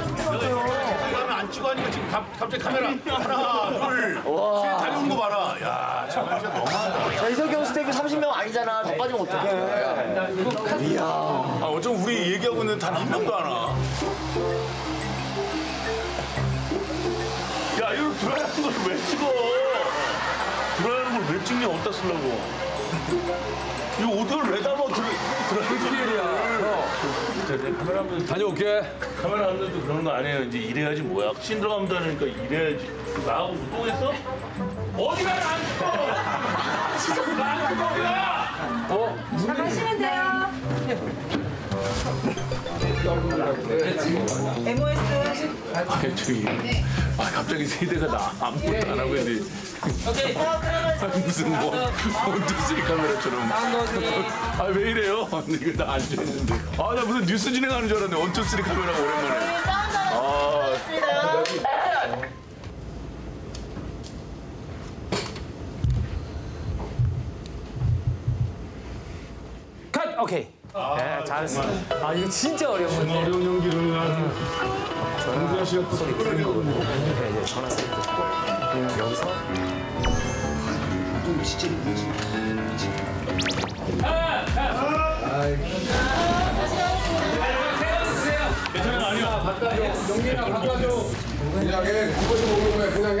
가면 안 찍어 하니까 지금 갑, 갑자기 카메라 하나 둘셋. 달려오는 거 봐라. 야 정말 진짜 너무하다. 이석경 스테이크 30명 아니잖아. 더 빠지면 어떡해. 아 어쩜 우리 얘기하고 있는데 단한 명도 안 와. 야 이거 들어가는 걸왜 찍어? 들어가는 걸 왜 찍냐? 어디다 쓰려고 이거 오디오를 왜 담아 들어 들어가는 다녀올게. 카메라 감독도 그런 거 아니에요. 이제 이래야지 뭐야. 신 들어가면 하니까 이래야지. 나하고 운동했어? 어디가 안 찍어? 진짜 나하고 운동이야! 가시면 돼요. MOS. 아, 저기. 아, 갑자기 세대가 나 아무것도 안 하고 있는데. 무슨 뭐, 원투쓰리 카메라처럼. 아, 왜 이래요? 이거 나 앉아 있는데. 아, 나 무슨 뉴스 진행하는 줄 알았네. 원투쓰리 카메라가 오랜만에. 아, 컷! 오케이. 네, 잘했어. 아, 이거 진짜 어려운 건데. 어려운 연기를 한 정수아 씨가 또 소리 들은 거거든요. 네, 이제 전화 쓸 때. 여기서. 괜찮아, 아니야. 그냥 해. 그거 좀 먹는 거야. 그냥 해.